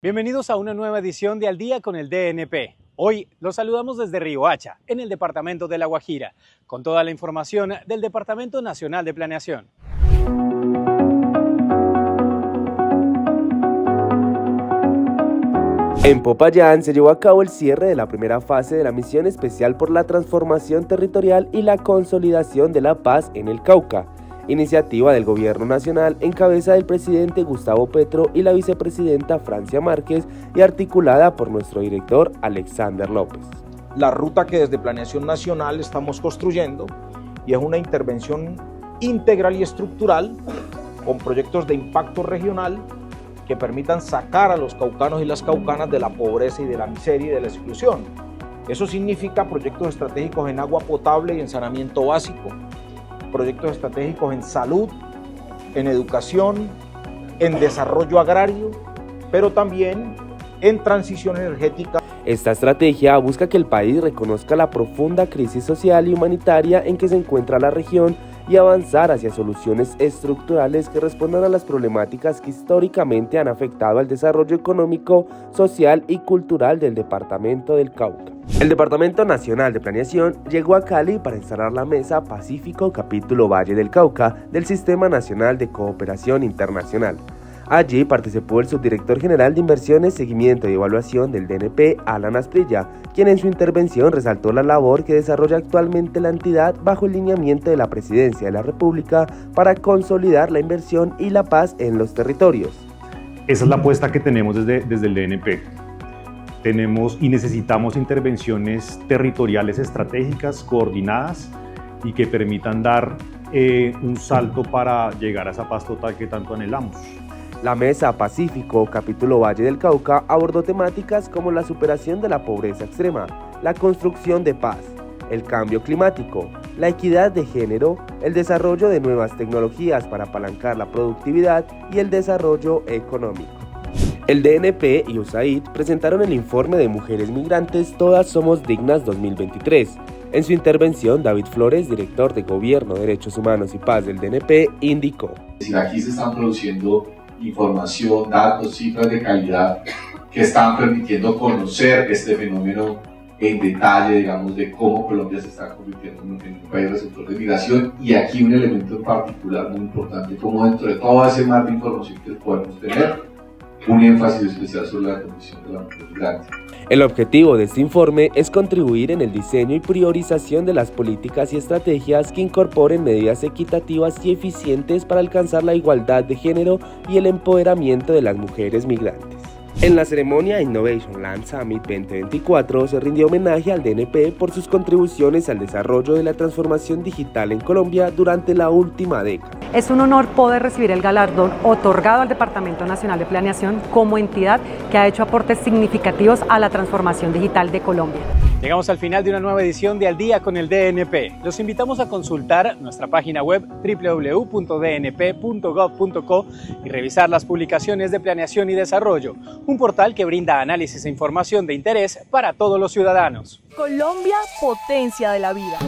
Bienvenidos a una nueva edición de Al Día con el DNP. Hoy los saludamos desde Riohacha, en el departamento de La Guajira, con toda la información del Departamento Nacional de Planeación. En Popayán se llevó a cabo el cierre de la primera fase de la misión especial por la transformación territorial y la consolidación de la paz en el Cauca iniciativa del Gobierno Nacional en cabeza del presidente Gustavo Petro y la vicepresidenta Francia Márquez y articulada por nuestro director Alexander López. La ruta que desde Planeación Nacional estamos construyendo y es una intervención integral y estructural con proyectos de impacto regional que permitan sacar a los caucanos y las caucanas de la pobreza y de la miseria y de la exclusión. Eso significa proyectos estratégicos en agua potable y en saneamiento básico, proyectos estratégicos en salud, en educación, en desarrollo agrario, pero también en transición energética. Esta estrategia busca que el país reconozca la profunda crisis social y humanitaria en que se encuentra la región y avanzar hacia soluciones estructurales que respondan a las problemáticas que históricamente han afectado al desarrollo económico, social y cultural del departamento del Cauca. El Departamento Nacional de Planeación llegó a Cali para instalar la Mesa Pacífico Capítulo Valle del Cauca del Sistema Nacional de Cooperación Internacional. Allí participó el subdirector general de Inversiones, Seguimiento y Evaluación del DNP, Alan Asprilla, quien en su intervención resaltó la labor que desarrolla actualmente la entidad bajo el lineamiento de la Presidencia de la República para consolidar la inversión y la paz en los territorios. Esa es la apuesta que tenemos desde, el DNP. Tenemos y necesitamos intervenciones territoriales estratégicas, coordinadas y que permitan dar eh, un salto para llegar a esa paz total que tanto anhelamos. La Mesa Pacífico, capítulo Valle del Cauca, abordó temáticas como la superación de la pobreza extrema, la construcción de paz, el cambio climático, la equidad de género, el desarrollo de nuevas tecnologías para apalancar la productividad y el desarrollo económico. El DNP y USAID presentaron el informe de Mujeres Migrantes Todas Somos Dignas 2023. En su intervención, David Flores, director de Gobierno, Derechos Humanos y Paz del DNP, indicó. Aquí se están produciendo información, datos, cifras de calidad que están permitiendo conocer este fenómeno en detalle, digamos, de cómo Colombia se está convirtiendo en un país receptor de migración. Y aquí un elemento en particular muy importante, como dentro de todo ese mar de información que podemos tener, un énfasis especial sobre la condición de la mujer migrante. El objetivo de este informe es contribuir en el diseño y priorización de las políticas y estrategias que incorporen medidas equitativas y eficientes para alcanzar la igualdad de género y el empoderamiento de las mujeres migrantes. En la ceremonia Innovation Land Summit 2024 se rindió homenaje al DNP por sus contribuciones al desarrollo de la transformación digital en Colombia durante la última década. Es un honor poder recibir el galardón otorgado al Departamento Nacional de Planeación como entidad que ha hecho aportes significativos a la transformación digital de Colombia. Llegamos al final de una nueva edición de Al Día con el DNP. Los invitamos a consultar nuestra página web www.dnp.gov.co y revisar las publicaciones de planeación y desarrollo, un portal que brinda análisis e información de interés para todos los ciudadanos. Colombia, potencia de la vida.